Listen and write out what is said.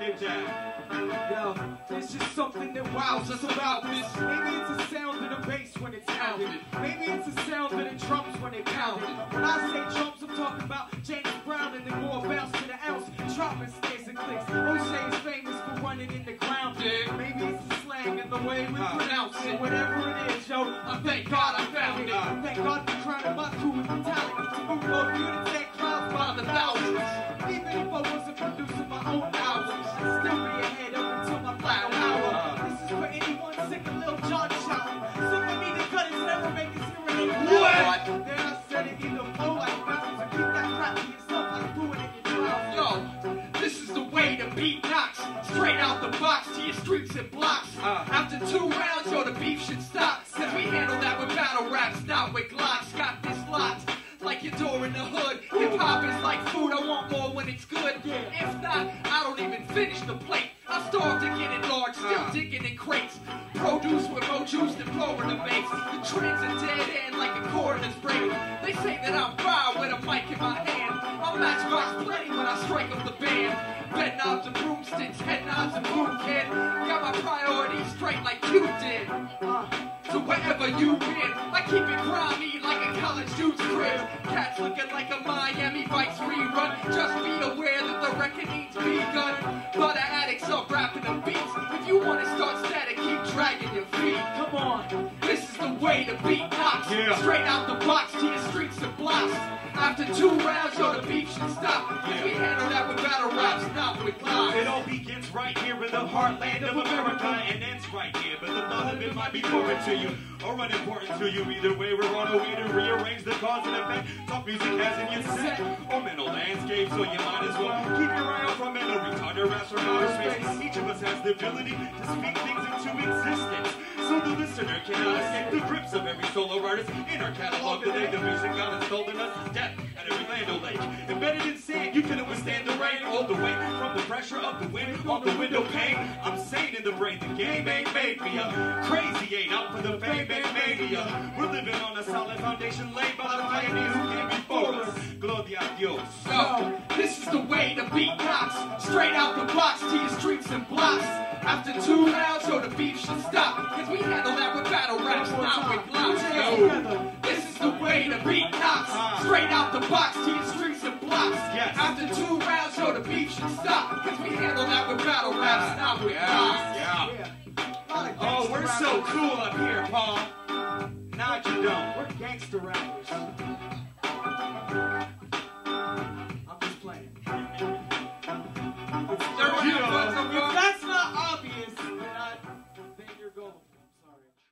Yo, there's just something that wows us about this. Maybe it's the sound of the bass when it's pounded. Maybe it's the sound of the drums when they pound it. When I say drums, I'm talking about James Brown and the more bounce to the ounce. Dropping snares and clicks. O'Shea is famous for running in the ground. Maybe it's the slang and the way we uh-huh. pronounce it. Whatever it is, yo, I thank God I found it. Sick of Lil Jon shouting. Some of me the cut is never make his hearing aid loud. Then I said it either flow like keep that crap to yourself like fluid in your. Yo, this is the way to beat knocks. Straight out the box to your streets and blocks. Uh. After two rounds, yo, the beef should stop. Cause we handle that with battle raps, not with glocks. Got this locked. Like your door in the hood. Hip hop is like food, I want more when it's good. If not, I don't even finish the plate. I starve to get it large, still digging in crates. Produce with more juice than Florida makes. The trend's a dead end like a coroner's break. They say that I'm fire with a mic in my hand. I'll matchbox plenty when I strike up the band. Bed knobs and broomsticks, head nods and boom kid. Got my priorities straight like you did. So wherever you been, I keep it grimy like a college dude's crib. Cats looking like a Miami Vice rerun. Just the beat knocks. Yeah. Straight out the box to your streets and blocks. After two rounds, yo, the beef should stop. Cause we handle that with battle raps, not with lies. It all begins right here in the heartland of America and ends right here. But the thought of it might be foreign to you or unimportant to you. Either way, we're on a way to rearrange the cause and effect. Talk music has in your set landscape, so you might as well keep your eye out for raps from outer space. Each of us has the ability to speak things into existence. So the listener cannot escape the grips of every solo artist in our catalog today. The music God installed in us is death at every land or lake. Embedded in sand, you couldn't withstand the rain all the way from the pressure of the wind on the window pane. I'm sane in the brain, the game ain't made me a crazy ain't out for the fame and mania. We're living on a solid foundation laid by the pioneers who came before us. Gloria a Dios. This is the way to beat cops. Straight out the box to your streets and blocks. After two rounds, yo, the beef should stop. Cause we handle that with battle raps, not with blocks. Yo, this is the way to beat cops. Straight out the box to your streets and blocks. After two rounds, yo, the beef should stop. Cause we handle that with battle raps, not with blocks. Yeah. Yeah. Lot of Oh, we're so cool up here, Paul. Now you don't. We're gangster rappers.